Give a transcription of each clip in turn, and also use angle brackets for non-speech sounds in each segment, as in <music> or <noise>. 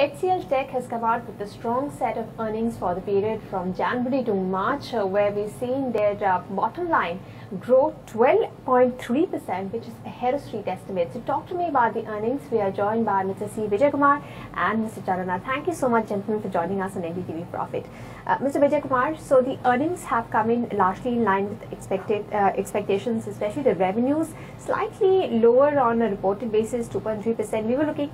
HCL Tech has come out with a strong set of earnings for the period from January to March, uh, where we've seen their uh, bottom line grow 12.3%, which is ahead of street estimates. So, talk to me about the earnings. We are joined by Mr. C. Vijay Kumar and Mr. Chanana. Thank you so much, gentlemen, for joining us on NDTV Profit. Uh, Mr. Vijay Kumar, so the earnings have come in largely in line with expected uh, expectations, especially the revenues slightly lower on a reported basis, 2.3%. We were looking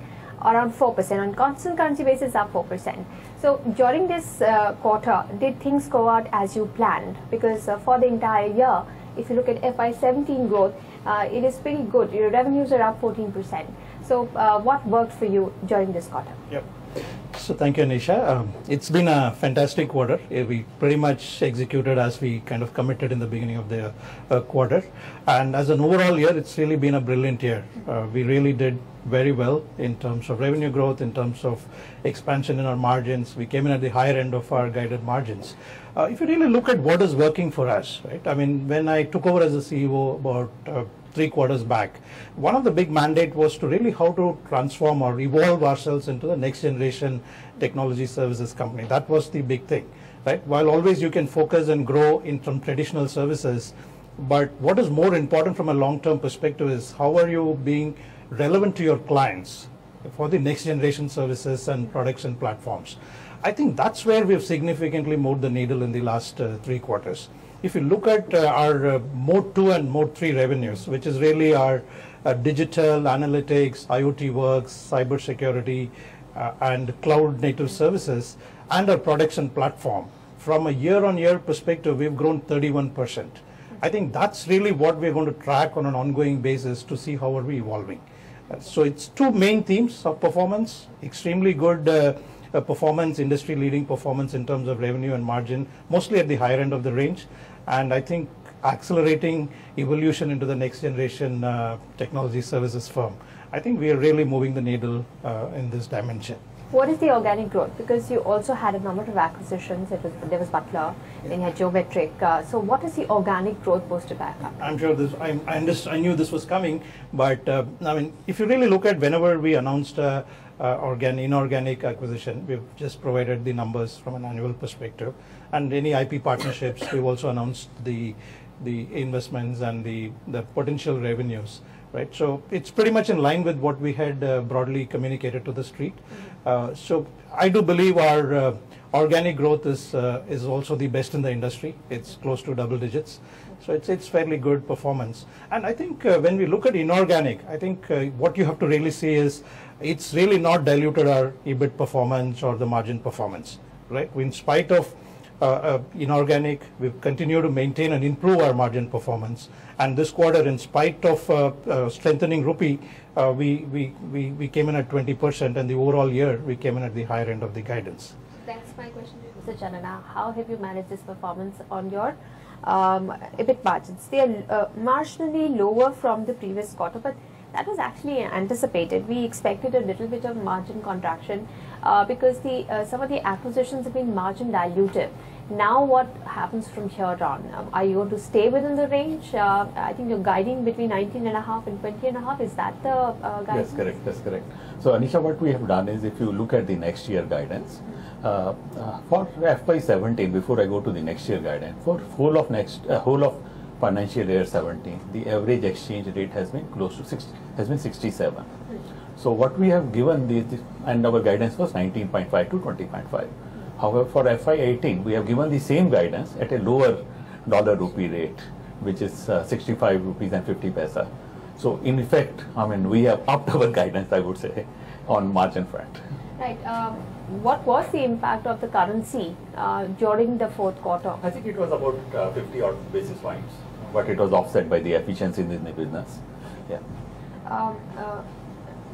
around 4%. On constant currency basis, up 4%. So during this uh, quarter, did things go out as you planned? Because uh, for the entire year, if you look at FY17 growth, uh, it is pretty good. Your revenues are up 14%. So uh, what worked for you during this quarter? Yep. So thank you, Anisha. Um, it's been a fantastic quarter. Uh, We pretty much executed as we kind of committed in the beginning of the uh, quarter. And as an overall year, it's really been a brilliant year. Uh, we really did very well in terms of revenue growth, in terms of expansion in our margins. We came in at the higher end of our guided margins. Uh, if you really look at what is working for us, right? I mean, when I took over as a CEO about uh, three quarters back, one of the big mandate was to really how to transform or evolve ourselves into the next generation technology services company. That was the big thing, right? While always you can focus and grow in some traditional services, but what is more important from a long-term perspective is how are you being relevant to your clients for the next generation services and products and platforms. I think that's where we've significantly moved the needle in the last uh, three quarters. If you look at uh, our uh, Mode 2 and Mode 3 revenues, which is really our uh, digital analytics, IoT works, cybersecurity, uh, and cloud native services, and our products and platform, from a year-on-year perspective, we've grown 31%. I think that's really what we're going to track on an ongoing basis to see how are we evolving. So it's two main themes of performance, extremely good uh, performance, industry-leading performance in terms of revenue and margin, mostly at the higher end of the range. And I think accelerating evolution into the next generation uh, technology services firm. I think we are really moving the needle uh, in this dimension. What is the organic growth? Because you also had a number of acquisitions. It was, there was Butler, then you had Geometric. Uh, so what is the organic growth boosted back up? I'm sure this. I, I, I knew this was coming, but uh, I mean, if you really look at whenever we announced uh, uh, inorganic acquisition, we've just provided the numbers from an annual perspective, and any IP partnerships, we've also announced the the investments and the the potential revenues. Right, so it's pretty much in line with what we had uh, broadly communicated to the street. Uh, so I do believe our uh, organic growth is uh, is also the best in the industry. It's close to double digits, so it's it's fairly good performance. And I think uh, when we look at inorganic, I think uh, what you have to really see is it's really not diluted our EBIT performance or the margin performance, right? In spite of uh, uh, inorganic, we continue to maintain and improve our margin performance. And this quarter, in spite of uh, uh, strengthening rupee, we, we, we, we came in at 20%, and the overall year, we came in at the higher end of the guidance. That's my question to Mr. Chanana. How have you managed this performance on your um, EBIT margins? They are uh, marginally lower from the previous quarter, but that was actually anticipated. We expected a little bit of margin contraction uh, because the uh, some of the acquisitions have been margin dilutive. Now, what happens from here on? Um, are you going to stay within the range? Uh, I think you're guiding between 19 and a half and 20 and a half. Is that the uh, guidance? Yes, correct. That's correct. So, Anisha, what we have done is if you look at the next year guidance, uh, uh, for FY17, before I go to the next year guidance, for whole of next uh, whole of financial year 17, the average exchange rate has been close to 60, has been 67. So, what we have given the, the and our guidance was 19.5 to 20.5. However, for FY18, we have given the same guidance at a lower dollar rupee rate, which is uh, 65 rupees and 50 paisa. So, in effect, I mean, we have upped our <laughs> guidance, I would say, on margin front. Right. Um, what was the impact of the currency uh, during the fourth quarter? I think it was about uh, 50 odd basis points, but it was offset by the efficiency in the business. Yeah. Um, uh,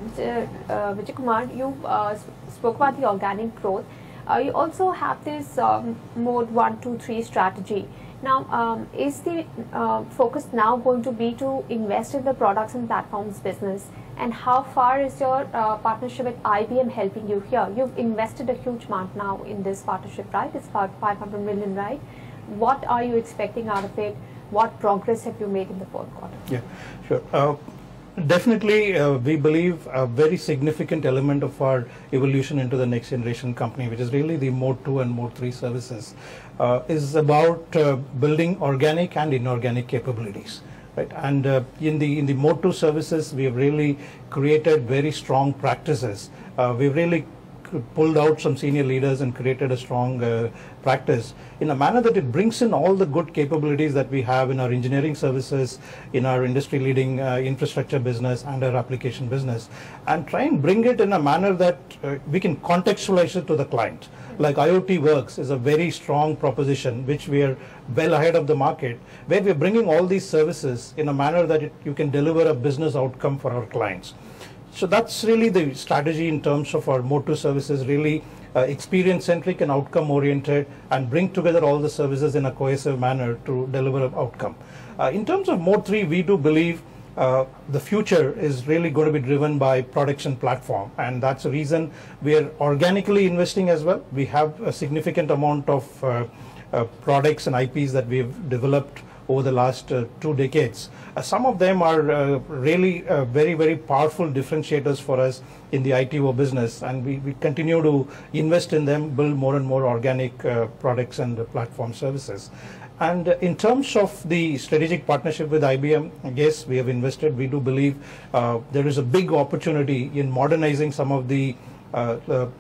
Mr. Uh, Vijay Kumar, you uh, sp- spoke about the organic growth. Uh, you also have this um, mode one, two, three strategy. Now, um, is the uh, focus now going to be to invest in the products and platforms business? And how far is your uh, partnership with IBM helping you here? You've invested a huge amount now in this partnership, right? It's about 500 million, right? What are you expecting out of it? What progress have you made in the fourth quarter? Yeah, sure. Uh, Definitely, uh, we believe a very significant element of our evolution into the next generation company, which is really the Mode 2 and Mode 3 services, uh, is about uh, building organic and inorganic capabilities. Right? And uh, in the in the Mode 2 services, we have really created very strong practices. Uh, we've really pulled out some senior leaders and created a strong uh, practice in a manner that it brings in all the good capabilities that we have in our engineering services, in our industry leading uh, infrastructure business and our application business, and try and bring it in a manner that uh, we can contextualize it to the client. Like IoT Works is a very strong proposition, which we are well ahead of the market, where we're bringing all these services in a manner that it, you can deliver a business outcome for our clients. So that's really the strategy in terms of our 2 services, really uh, experience centric and outcome oriented and bring together all the services in a cohesive manner to deliver an outcome. Uh, in terms of Mode 3, we do believe uh, the future is really going to be driven by production platform and that's the reason we are organically investing as well. We have a significant amount of uh, uh, products and IPs that we've developed over the last uh, two decades. Uh, some of them are really very, very powerful differentiators for us in the ITO business, and we, we continue to invest in them, build more and more organic products and platform services. And in terms of the strategic partnership with IBM, yes, we have invested. We do believe uh, there is a big opportunity in modernizing some of the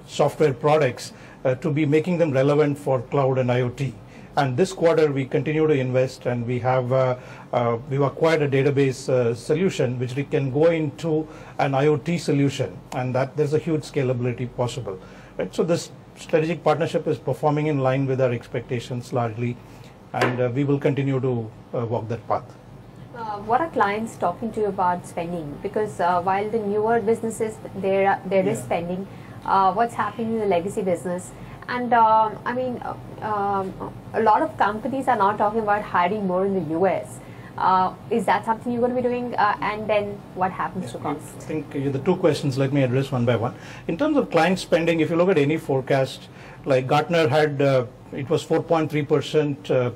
software products to be making them relevant for cloud and IoT. And this quarter, we continue to invest, and we have uh, uh, we've acquired a database uh, solution which we can go into an IoT solution, and that there's a huge scalability possible. Right? So this strategic partnership is performing in line with our expectations largely, and uh, we will continue to uh, walk that path. Uh, what are clients talking to you about spending? Because while the newer businesses there there is yeah. spending, what's happening in the legacy business? And um, I mean, uh, um, a lot of companies are now talking about hiring more in the US. Uh, is that something you're going to be doing? Uh, and then what happens to costs? I think the two questions, let me address one by one. In terms of client spending, if you look at any forecast, like Gartner had, uh, it was 4.3% uh,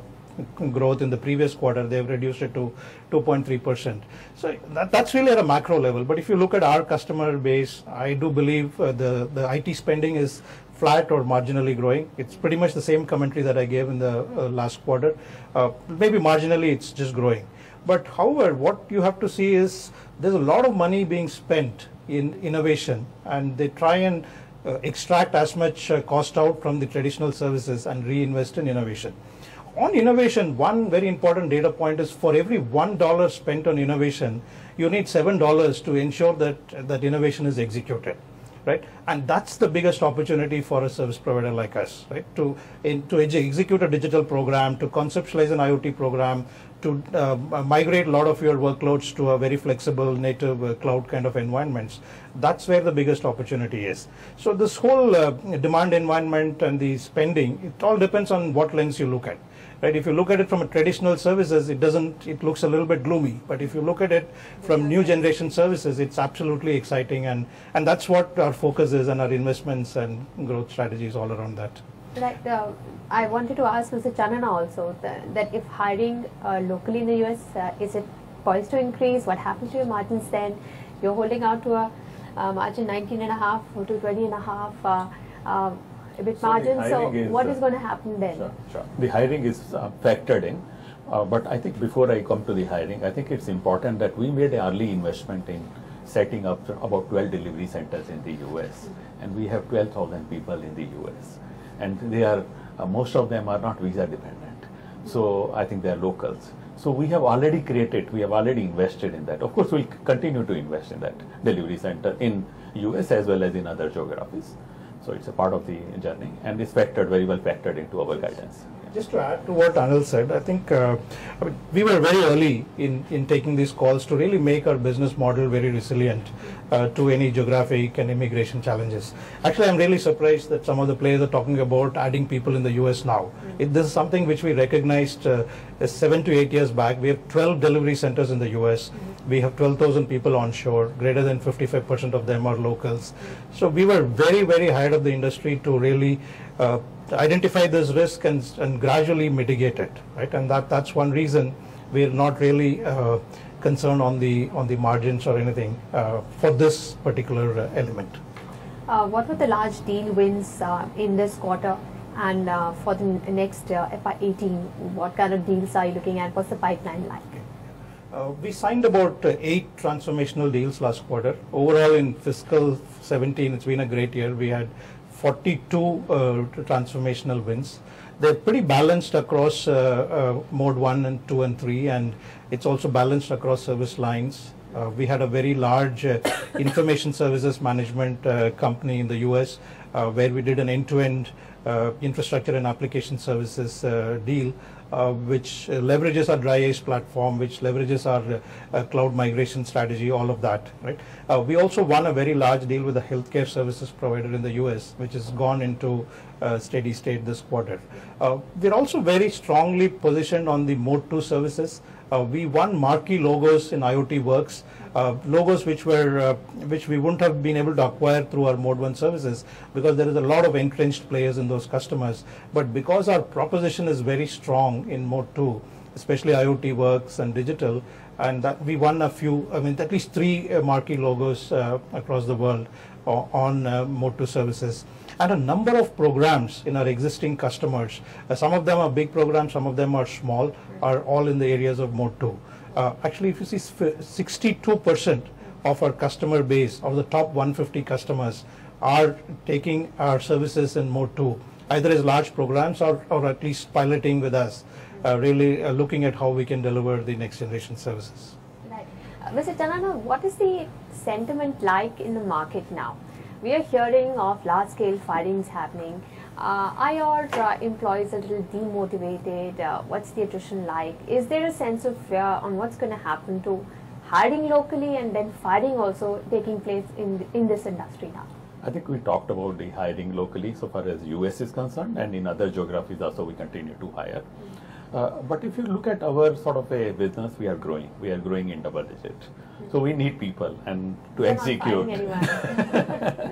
growth in the previous quarter, they've reduced it to 2.3%. So that, that's really at a macro level. But if you look at our customer base, I do believe uh, the, the IT spending is flat or marginally growing. It's pretty much the same commentary that I gave in the uh, last quarter. Uh, maybe marginally it's just growing. But however, what you have to see is there's a lot of money being spent in innovation and they try and extract as much uh, cost out from the traditional services and reinvest in innovation. On innovation, one very important data point is for every one dollar spent on innovation, you need seven dollars to ensure that that innovation is executed right? And that's the biggest opportunity for a service provider like us, right? To in, to execute a digital program, to conceptualize an IoT program, to uh, migrate a lot of your workloads to a very flexible native uh, cloud kind of environments. That's where the biggest opportunity is. So this whole uh, demand environment and the spending, it all depends on what lens you look at right? If you look at it from a traditional services, it doesn't, it looks a little bit gloomy. But if you look at it from new generation services, it's absolutely exciting. And, and that's what our focus is and our investments and growth strategies all around that. Like uh, I wanted to ask Mr. Chanana also that, that if hiring uh, locally in the US, uh, is it poised to increase? What happens to your margins then? You're holding out to a margin 19 and a half to 20 and a half. Uh, EBIT so margin. So is, what is uh, going to happen then? Sure, sure. The hiring is uh, factored in. Uh, but I think before I come to the hiring, I think it's important that we made an early investment in setting up about 12 delivery centers in the US. And we have 12,000 people in the US. And they are, uh, most of them are not visa dependent. So I think they are locals. So we have already created, we have already invested in that. Of course, we'll continue to invest in that delivery center in US as well as in other geographies. So it's a part of the journey and is factored very well factored into our guidance. Just to add to what Anil said, I think uh, I mean, we were very early in, in taking these calls to really make our business model very resilient uh, to any geographic and immigration challenges. Actually, I'm really surprised that some of the players are talking about adding people in the US now. Mm-hmm. It, this is something which we recognized uh, seven to eight years back. We have 12 delivery centers in the US. Mm-hmm we have 12,000 people onshore. Greater than 55% of them are locals. So we were very, very ahead of the industry to really uh, identify this risk and, and gradually mitigate it, right? And that, that's one reason we're not really uh, concern on the on the margins or anything uh, for this particular uh, element. Uh, what were the large deal wins uh, in this quarter? And uh, for the next uh, FY18, what kind of deals are you looking at? What's the pipeline like? Uh, we signed about uh, eight transformational deals last quarter. Overall, in fiscal 17, it's been a great year. We had 42 uh, transformational wins. They're pretty balanced across uh, uh, mode 1 and 2 and 3, and it's also balanced across service lines. Uh, we had a very large uh, information services management uh, company in the US where we did an end-to-end uh, infrastructure and application services deal uh, which uh, leverages our DRYiCE platform, which leverages our uh, uh, cloud migration strategy, all of that, right? Uh, we also won a very large deal with a healthcare services provider in the US, which has gone into uh, steady state this quarter. We're also very strongly positioned on the Mode 2 services. Uh, we won marquee logos in IoT Works, uh, logos which were uh, which we wouldn't have been able to acquire through our Mode 1 services because there is a lot of entrenched players in those customers. But because our proposition is very strong in Mode 2, especially IoT Works and digital, and that we won a few, I mean, at least three marquee logos across the world on uh, Mode 2 services and a number of programs in our existing customers. Uh, some of them are big programs, some of them are small, are all in the areas of Mode 2. Uh, actually, if you see, 62% of our customer base, of the top 150 customers, are taking our services in Mode 2, either as large programs or, or at least piloting with us, uh, really uh, looking at how we can deliver the next generation services. Right. Uh, Mr. Chanana, what is the sentiment like in the market now? We are hearing of large scale firings happening. Uh, are your uh, employees a little demotivated? Uh, what's the attrition like? Is there a sense of fear on what's going to happen to hiring locally and then firing also taking place in, in this industry now? I think we talked about the hiring locally so far as US is concerned, and in other geographies also we continue to hire. Uh, but if you look at our sort of a business, we are growing. We are growing in double digit. So we need people and to You're execute. <laughs>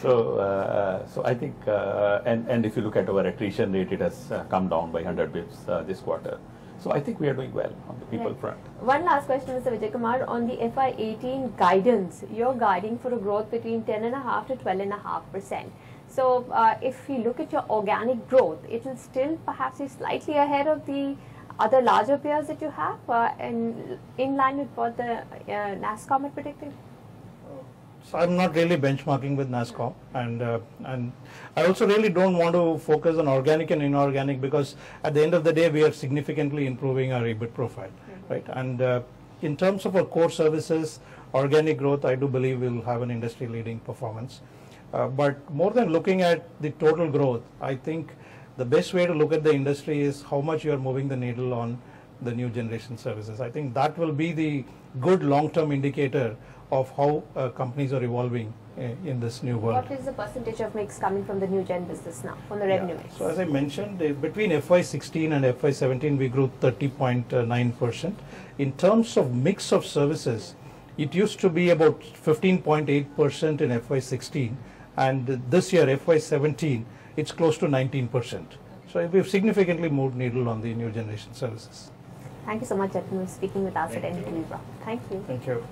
so, uh, so I think, uh, and and if you look at our attrition rate, it has uh, come down by 100 bips uh, this quarter. So I think we are doing well on the people Right. front. One last question, Mr. Vijay Kumar. On the FY18 guidance, you're guiding for a growth between 10.5 to 12.5 percent. So, uh, if we look at your organic growth, it will still perhaps be slightly ahead of the other larger peers that you have, uh, and in line with what the uh, NASSCOM had predicted. So I'm not really benchmarking with NASSCOM, and uh, and I also really don't want to focus on organic and inorganic because at the end of the day we are significantly improving our EBIT profile, right? And uh, in terms of our core services, organic growth, I do believe we'll have an industry-leading performance. Uh, but more than looking at the total growth, I think the best way to look at the industry is how much you are moving the needle on the new generation services. I think that will be the good long-term indicator of how uh, companies are evolving uh, in this new world. What is the percentage of mix coming from the new gen business now, from the revenue Yeah. mix? So as I mentioned, uh, between FY16 and FY17, we grew 30.9%. In terms of mix of services, it used to be about 15.8% in FY16, and this year, FY17, it's close to 19%. So we've significantly moved needle on the new generation services. Thank you so much, gentlemen, for speaking with us at NTV. Bra. Thank you. Thank you.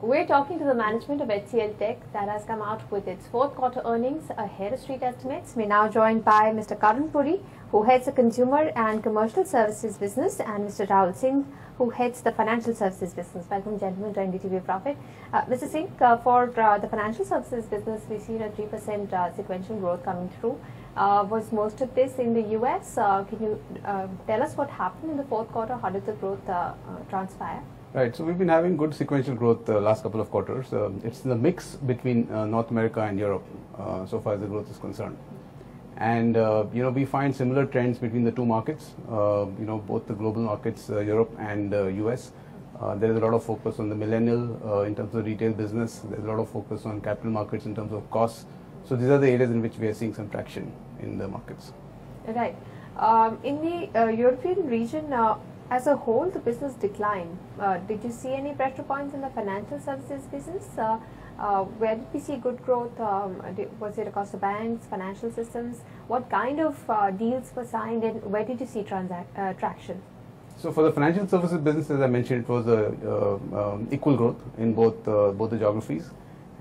We're talking to the management of HCL Tech that has come out with its fourth quarter earnings ahead of street estimates. We're now joined by Mr. Karan Puri, who heads the consumer and commercial services business, and Mr. Rahul Singh, who heads the financial services business. Welcome, gentlemen, to NDTV Profit. Uh, Mr. Singh, uh, for uh, the financial services business, we've seen a 3% uh, sequential growth coming through. Uh, was most of this in the US? Uh, can you uh, tell us what happened in the fourth quarter? How did the growth transpire? Right. So we've been having good sequential growth the last couple of quarters. Um, it's the mix between North America and Europe, so far as the growth is concerned. And uh, you know we find similar trends between the two markets. Uh, you know both the global markets, uh, Europe and uh, US. Uh, there is a lot of focus on the millennial uh, in terms of retail business. There's a lot of focus on capital markets in terms of costs. So these are the areas in which we are seeing some traction in the markets. Right. Um, in the uh, European region, uh, as a whole, the business declined. Uh, did you see any pressure points in the financial services business? Uh, where did we see good growth? Um, did, was it across the banks, financial systems? What kind of uh, deals were signed and where did you see transac- uh, traction? So for the financial services business, as I mentioned, it was a uh, um, equal growth in both uh, both the geographies,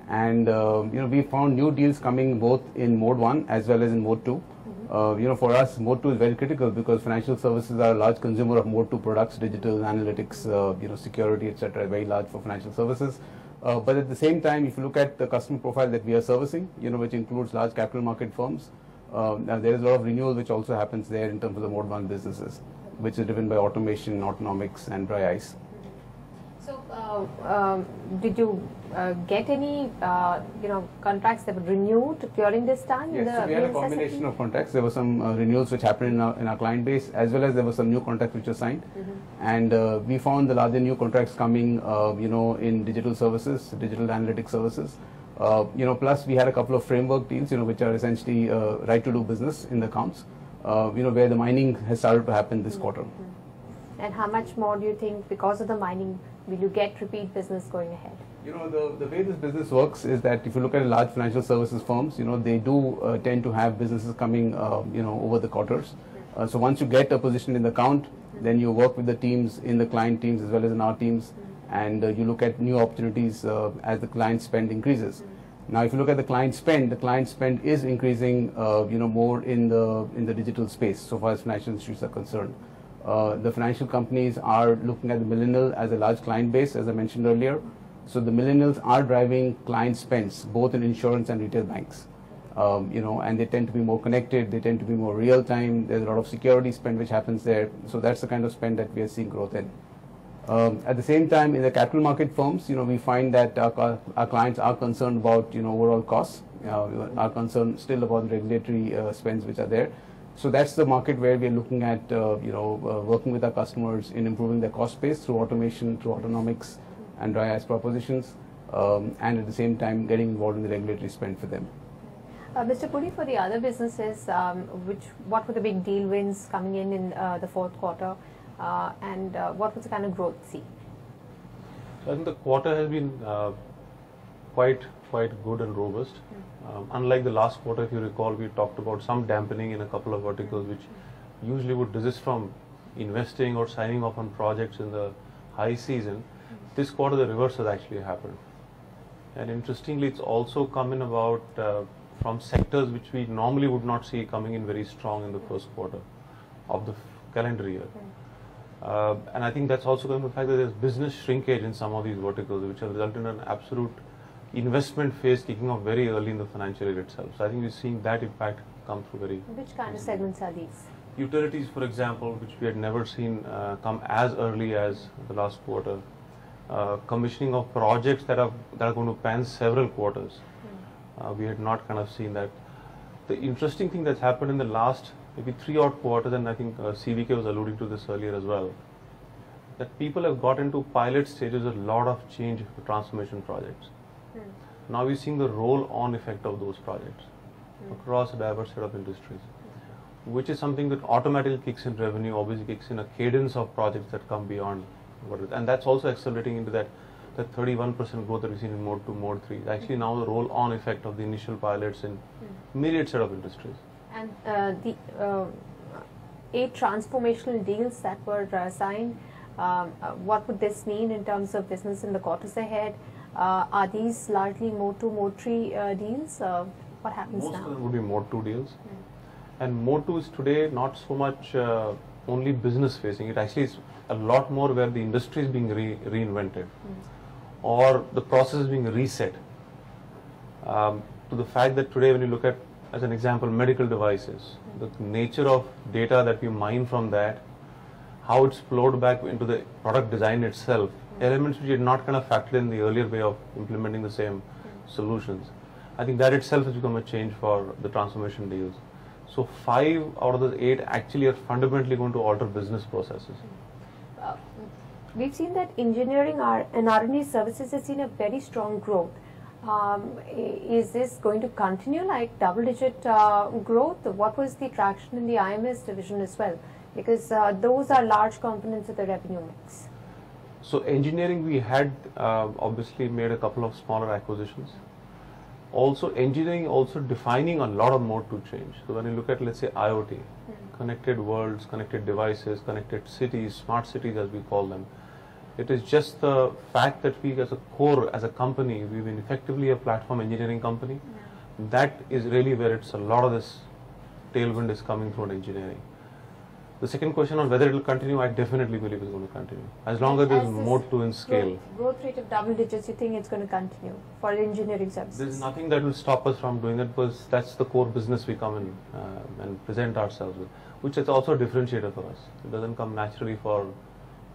and uh, you know we found new deals coming both in mode one as well as in mode 2 uh, you know, for us, Mode 2 is very critical because financial services are a large consumer of Mode 2 products, digital analytics, uh, you know, security, etc. Very large for financial services. Uh, but at the same time, if you look at the customer profile that we are servicing, you know, which includes large capital market firms, um, there is a lot of renewal which also happens there in terms of the Mode 1 businesses, which is driven by automation, autonomics, and DRYiCE. So, uh, um, did you uh, get any, uh, you know, contracts that were renewed during this time? in Yes, the so we had a combination of contracts. There were some uh, renewals which happened in our, in our client base, as well as there were some new contracts which were signed. And uh, we found the larger new contracts coming, uh, you know, in digital services, digital analytics services. Uh, you know, plus we had a couple of framework deals, you know, which are essentially uh, right to do business in the accounts. Uh, you know, where the mining has started to happen this quarter. And how much more do you think, because of the mining, will you get repeat business going ahead? You know, the, the way this business works is that if you look at large financial services firms, you know, they do uh, tend to have businesses coming, uh, you know, over the quarters. Uh, so once you get a position in the account, then you work with the teams in the client teams as well as in our teams, and uh, you look at new opportunities uh, as the client spend increases. Now, if you look at the client spend, the client spend is increasing, uh, you know, more in the in the digital space so far as financial institutions are concerned. The financial companies are looking at the millennial as a large client base, as I mentioned earlier. So the millennials are driving client spends, both in insurance and retail banks. Um, you know, and they tend to be more connected. They tend to be more real time. There's a lot of security spend which happens there. So that's the kind of spend that we are seeing growth in. Um, at the same time, in the capital market firms, you know, we find that our, our clients are concerned about, you know, overall costs, uh, are concerned still about the regulatory uh, spends which are there. So that's the market where we are looking at, uh, you know, uh, working with our customers in improving their cost base through automation, through autonomics and DRYiCE propositions, um, and at the same time getting involved in the regulatory spend for them. Uh, Mr. Puri, for the other businesses, um, which what were the big deal wins coming in in uh, the fourth quarter, uh, and uh, what was the kind of growth see? I think the quarter has been uh, quite quite good and robust. Um, unlike the last quarter, if you recall, we talked about some dampening in a couple of verticals, which usually would desist from investing or signing off on projects in the high season. This quarter, the reverse has actually happened. And interestingly, it's also coming about uh, from sectors which we normally would not see coming in very strong in the first quarter of the calendar year. Uh, and I think that's also coming from the fact that there's business shrinkage in some of these verticals, which have resulted in an absolute investment phase kicking off very early in the financial year itself. So I think we're seeing that impact come through very. Which kind of segments are these? Utilities, for example, which we had never seen uh, come as early as the last quarter. Uh, commissioning of projects that are that are going to pan several quarters. Uh, we had not kind of seen that. The interesting thing that's happened in the last maybe three odd quarters, and I think uh, CVK was alluding to this earlier as well, that people have got into pilot stages a lot of change transformation projects. Now we're seeing the roll-on effect of those projects across a diverse set of industries, which is something that automatically kicks in revenue, obviously kicks in a cadence of projects that come beyond and that's also accelerating into that that 31% growth that we've seen in mode 2, mode 3. Actually now the roll-on effect of the initial pilots in myriad set of industries. And uh, the uh, eight transformational deals that were uh, signed, um, uh, what would this mean in terms of business in the quarters ahead? Uh, are these largely mode 2, mode 3 uh, deals? Uh, what happens Most now? of them would be mode 2 deals. And mode 2 is today not so much uh, only business facing, it actually is a lot more where the industry is being re- reinvented hmm. or the process is being reset. Um, to the fact that today, when you look at, as an example, medical devices, the nature of data that we mine from that, how it's flowed back into the product design itself, hmm. elements which had not kind of factored in the earlier way of implementing the same hmm. solutions. I think that itself has become a change for the transformation deals. So five out of the eight actually are fundamentally going to alter business processes. Uh, we've seen that engineering R- and R&D services has seen a very strong growth. Um, is this going to continue like double-digit uh, growth? What was the traction in the IMS division as well? Because uh, those are large components of the revenue mix. So engineering, we had uh, obviously made a couple of smaller acquisitions. Also, engineering also defining a lot of mode to change. So when you look at, let's say, IoT, hmm. connected worlds, connected devices, connected cities, smart cities as we call them, it is just the fact that we as a core, as a company, we've been effectively a platform engineering company. That is really where it's a lot of this tailwind is coming through in engineering. The second question on whether it will continue, I definitely believe it's going to continue. As long as there's As this more to in scale. Growth, growth rate of double digits, you think it's going to continue for engineering services? There's nothing that will stop us from doing it because that's the core business we come in uh, and present ourselves with, which is also a differentiator for us. It doesn't come naturally for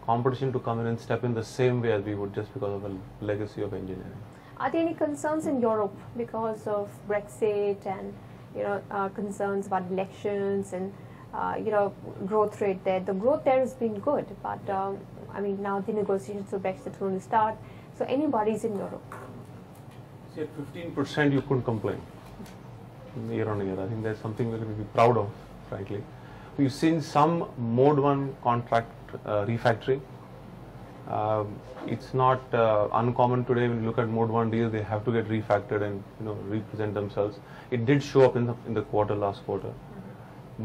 competition to come in and step in the same way as we would just because of a legacy of engineering. Are there any concerns in Europe because of Brexit and you know uh, concerns about elections and uh, you know growth rate there? The growth there has been good, but um, I mean now the negotiations for Brexit going to start. So any bodies in Europe? See, at 15% you couldn't complain year on year. I think that's something we're going to be proud of, frankly. We've seen some mode 1 contract uh, refactoring. Um, it's not uh, uncommon today when you look at mode 1 deals, they have to get refactored and you know represent themselves. It did show up in the, in the quarter, last quarter.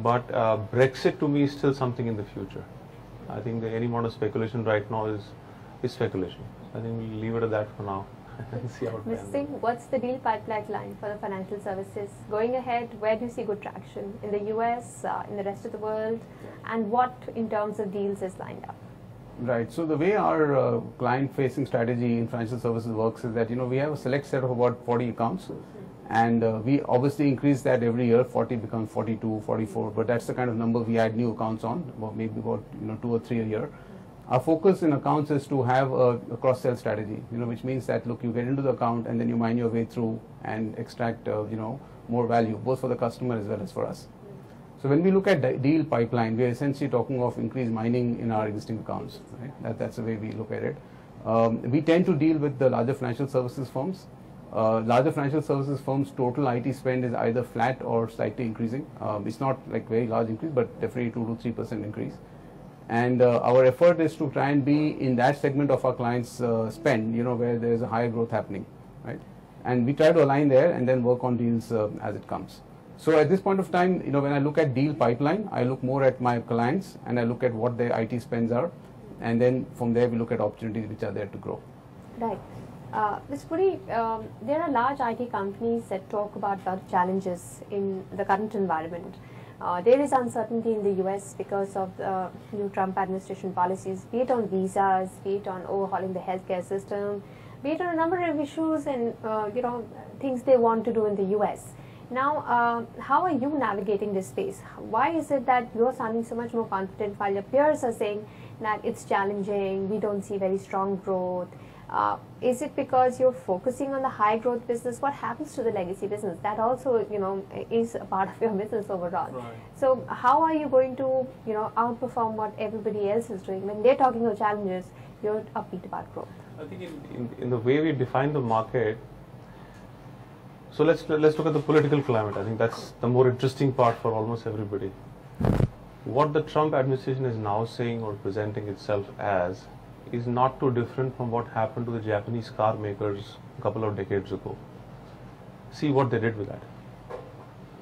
But uh, Brexit to me is still something in the future. I think that any amount of speculation right now is, is speculation. I think we'll leave it at that for now <laughs> and see how it Ms. Singh, what's the deal pipeline line for the financial services going ahead? Where do you see good traction in the US, uh, in the rest of the world, and what in terms of deals is lined up? Right. So the way our uh, client-facing strategy in financial services works is that you know we have a select set of about 40 accounts, and uh, we obviously increase that every year. 40 becomes 42, 44, but that's the kind of number we add new accounts on, about maybe about you know two or three a year. Our focus in accounts is to have a, a cross-sell strategy, you know, which means that look, you get into the account and then you mine your way through and extract uh, you know more value, both for the customer as well as for us. So when we look at de- deal pipeline, we are essentially talking of increased mining in our existing accounts. Right? That, that's the way we look at it. Um, we tend to deal with the larger financial services firms. Uh, larger financial services firms' total IT spend is either flat or slightly increasing. Um, it's not like very large increase, but definitely two to three percent increase. And uh, our effort is to try and be in that segment of our clients' uh, spend, you know, where there is a higher growth happening, right? And we try to align there and then work on deals uh, as it comes. So at this point of time, you know, when I look at deal pipeline, I look more at my clients and I look at what their IT spends are, and then from there we look at opportunities which are there to grow. Right. Uh. Puri, um, there are large IT companies that talk about lot challenges in the current environment. Uh, there is uncertainty in the US because of the new Trump administration policies, be it on visas, be it on overhauling the healthcare system, be it on a number of issues and uh, you know things they want to do in the US. Now, uh, how are you navigating this space? Why is it that you're sounding so much more confident while your peers are saying that it's challenging, we don't see very strong growth? Uh, is it because you're focusing on the high growth business? What happens to the legacy business? That also, you know, is a part of your business overall. Right. So, how are you going to, you know, outperform what everybody else is doing when they're talking of challenges? You're upbeat about growth. I think in, in, in the way we define the market, so let's let's look at the political climate. I think that's the more interesting part for almost everybody. What the Trump administration is now saying or presenting itself as is not too different from what happened to the Japanese car makers a couple of decades ago. See what they did with that.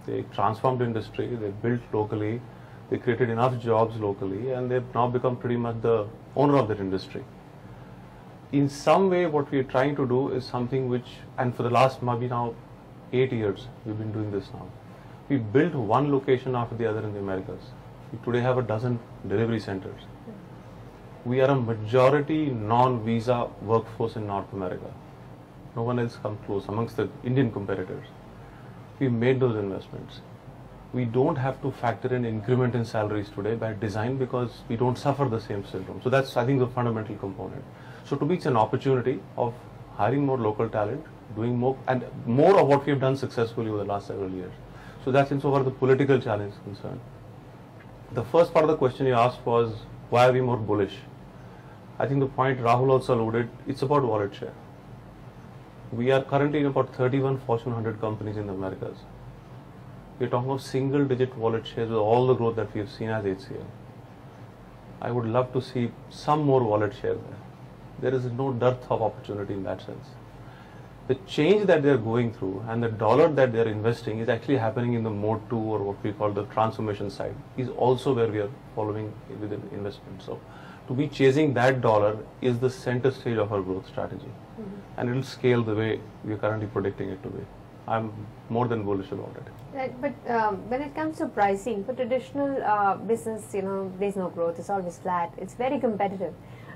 They transformed industry, they built locally, they created enough jobs locally, and they've now become pretty much the owner of that industry in some way what we are trying to do is something which and for the last maybe now eight years we've been doing this now we built one location after the other in the americas we today have a dozen delivery centers we are a majority non-visa workforce in north america no one else comes close amongst the indian competitors we made those investments we don't have to factor in increment in salaries today by design because we don't suffer the same syndrome. So that's I think the fundamental component. So to me it's an opportunity of hiring more local talent, doing more and more of what we've done successfully over the last several years. So that's insofar the political challenge is concerned. The first part of the question you asked was why are we more bullish? I think the point Rahul also alluded, it's about wallet share. We are currently in about 31 Fortune 100 companies in the Americas we're talking of single digit wallet shares with all the growth that we have seen as HCL. I would love to see some more wallet share there. There is no dearth of opportunity in that sense. The change that they are going through and the dollar that they are investing is actually happening in the mode two or what we call the transformation side is also where we are following within investment. So to be chasing that dollar is the center stage of our growth strategy and it will scale the way we are currently predicting it to be. I'm more than bullish about it. Right, but um, when it comes to pricing, for traditional uh, business, you know, there's no growth. It's always flat. It's very competitive.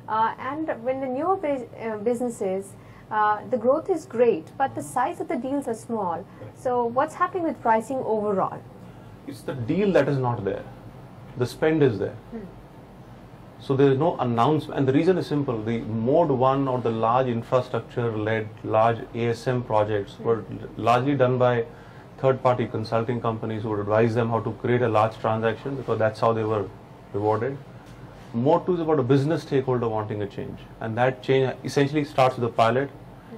Uh, and when the newer uh, businesses, uh, the growth is great, but the size of the deals are small. So what's happening with pricing overall? It's the deal that is not there. The spend is there. So there is no announcement, and the reason is simple. The mode one or the large infrastructure-led large ASM projects were largely done by third-party consulting companies who would advise them how to create a large transaction because that's how they were rewarded. Mode two is about a business stakeholder wanting a change, and that change essentially starts with a pilot,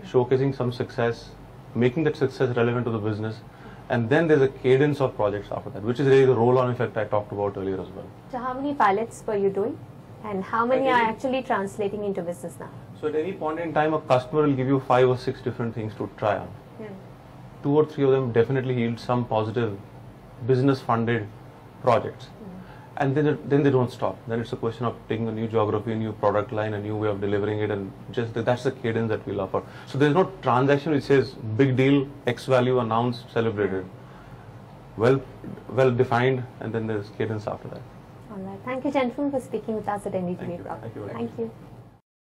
showcasing some success, making that success relevant to the business, and then there's a cadence of projects after that, which is really the roll-on effect I talked about earlier as well. So how many pilots were you doing? And how many are actually translating into business now? So at any point in time, a customer will give you five or six different things to try on. Two or three of them definitely yield some positive business-funded projects. Mm-hmm. And then, it- then they don't stop. Then it's a question of taking a new geography, a new product line, a new way of delivering it, and just that- that's the cadence that we'll offer. So there's no transaction which says big deal, X value announced, celebrated. Well, well defined, and then there's cadence after that. All right. Thank you, gentlemen, for speaking with us at NDTV Thank you. Thank you Thank you.